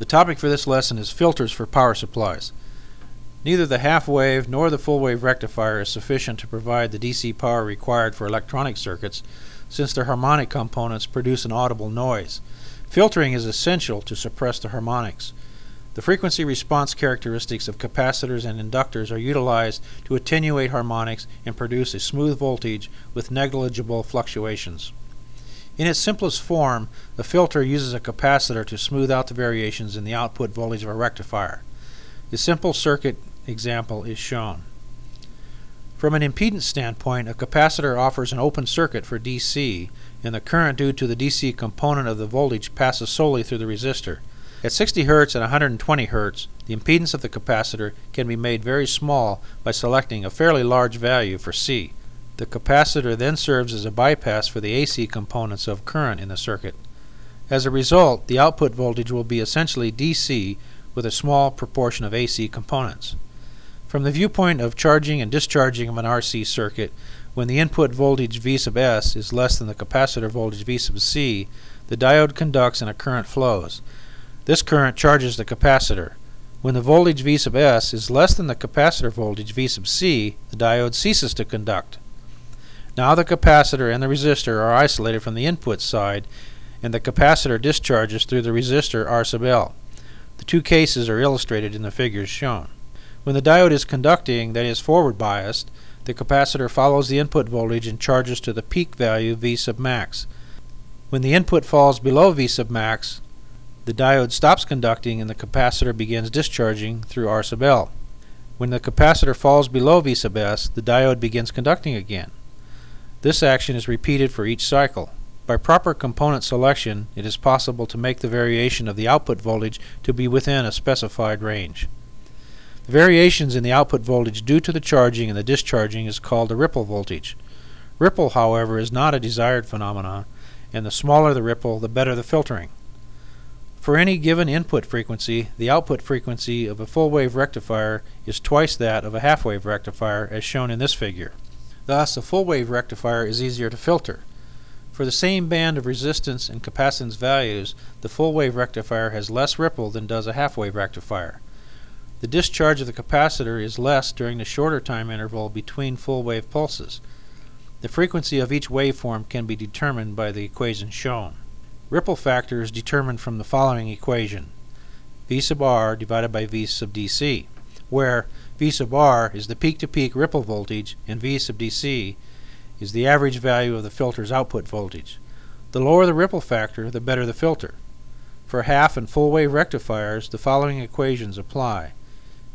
The topic for this lesson is filters for power supplies. Neither the half-wave nor the full-wave rectifier is sufficient to provide the DC power required for electronic circuits since their harmonic components produce an audible noise. Filtering is essential to suppress the harmonics. The frequency response characteristics of capacitors and inductors are utilized to attenuate harmonics and produce a smooth voltage with negligible fluctuations. In its simplest form, the filter uses a capacitor to smooth out the variations in the output voltage of a rectifier. The simple circuit example is shown. From an impedance standpoint, a capacitor offers an open circuit for DC, and the current due to the DC component of the voltage passes solely through the resistor. At 60 Hz and 120 Hz, the impedance of the capacitor can be made very small by selecting a fairly large value for C. The capacitor then serves as a bypass for the AC components of current in the circuit. As a result, the output voltage will be essentially DC with a small proportion of AC components. From the viewpoint of charging and discharging of an RC circuit, when the input voltage V sub S is less than the capacitor voltage V sub C, the diode conducts and a current flows. This current charges the capacitor. When the voltage V sub S is less than the capacitor voltage V sub C, the diode ceases to conduct. Now the capacitor and the resistor are isolated from the input side and the capacitor discharges through the resistor R sub L. The two cases are illustrated in the figures shown. When the diode is conducting, that is forward biased, the capacitor follows the input voltage and charges to the peak value V sub max. When the input falls below V sub max, the diode stops conducting and the capacitor begins discharging through R sub L. When the capacitor falls below V sub S, the diode begins conducting again. This action is repeated for each cycle. By proper component selection, it is possible to make the variation of the output voltage to be within a specified range. The variations in the output voltage due to the charging and the discharging is called a ripple voltage. Ripple, however, is not a desired phenomenon, and the smaller the ripple, the better the filtering. For any given input frequency, the output frequency of a full-wave rectifier is twice that of a half-wave rectifier as shown in this figure. Thus, a full-wave rectifier is easier to filter. For the same band of resistance and capacitance values, the full-wave rectifier has less ripple than does a half-wave rectifier. The discharge of the capacitor is less during the shorter time interval between full-wave pulses. The frequency of each waveform can be determined by the equation shown. Ripple factor is determined from the following equation. V sub r divided by V sub dc, where V sub r is the peak-to-peak -peak ripple voltage and V sub dc is the average value of the filter's output voltage. The lower the ripple factor, the better the filter. For half and full wave rectifiers, the following equations apply.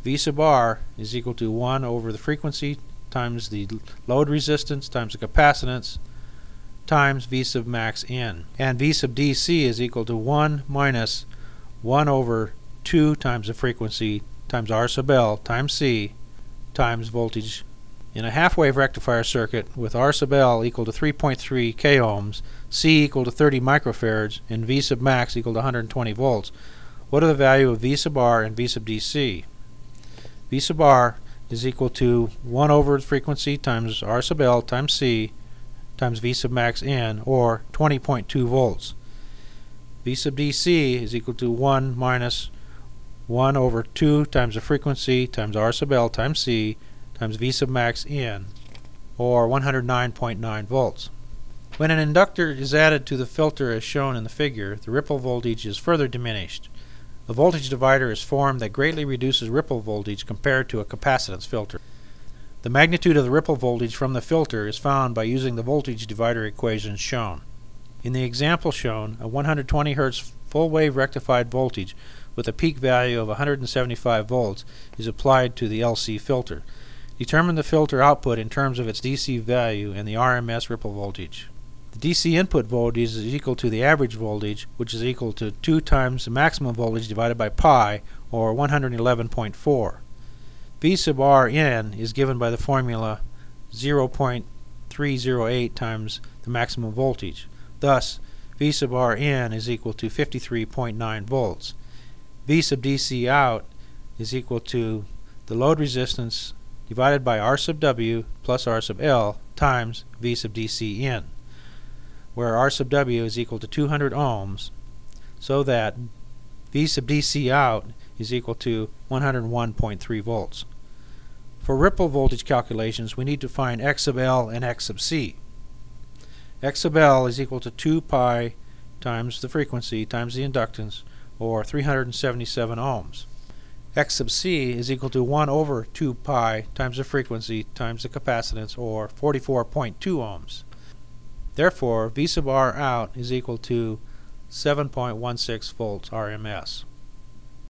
V sub r is equal to 1 over the frequency times the load resistance times the capacitance times V sub max n. And V sub dc is equal to 1 minus 1 over 2 times the frequency times R sub L times C times voltage. In a half-wave rectifier circuit with R sub L equal to 3.3 k ohms, C equal to 30 microfarads, and V sub max equal to 120 volts, what are the value of V sub R and V sub DC? V sub R is equal to 1 over frequency times R sub L times C times V sub max N, or 20.2 volts. V sub DC is equal to 1 minus 1 over 2 times the frequency times R sub L times C times V sub max N, or 109.9 volts. When an inductor is added to the filter as shown in the figure, the ripple voltage is further diminished. A voltage divider is formed that greatly reduces ripple voltage compared to a capacitance filter. The magnitude of the ripple voltage from the filter is found by using the voltage divider equations shown. In the example shown, a 120 Hz full wave rectified voltage with a peak value of 175 volts is applied to the LC filter. Determine the filter output in terms of its DC value and the RMS ripple voltage. The DC input voltage is equal to the average voltage, which is equal to 2 times the maximum voltage divided by pi, or 111.4. V sub Rn is given by the formula 0.308 times the maximum voltage. Thus, V sub Rn is equal to 53.9 volts. V sub DC out is equal to the load resistance divided by R sub W plus R sub L times V sub DC in, where R sub W is equal to 200 ohms, so that V sub DC out is equal to 101.3 volts. For ripple voltage calculations, we need to find X sub L and X sub C. X sub L is equal to 2 pi times the frequency times the inductance, or 377 ohms. X sub C is equal to 1 over 2 pi times the frequency times the capacitance, or 44.2 ohms. Therefore, V sub R out is equal to 7.16 volts RMS.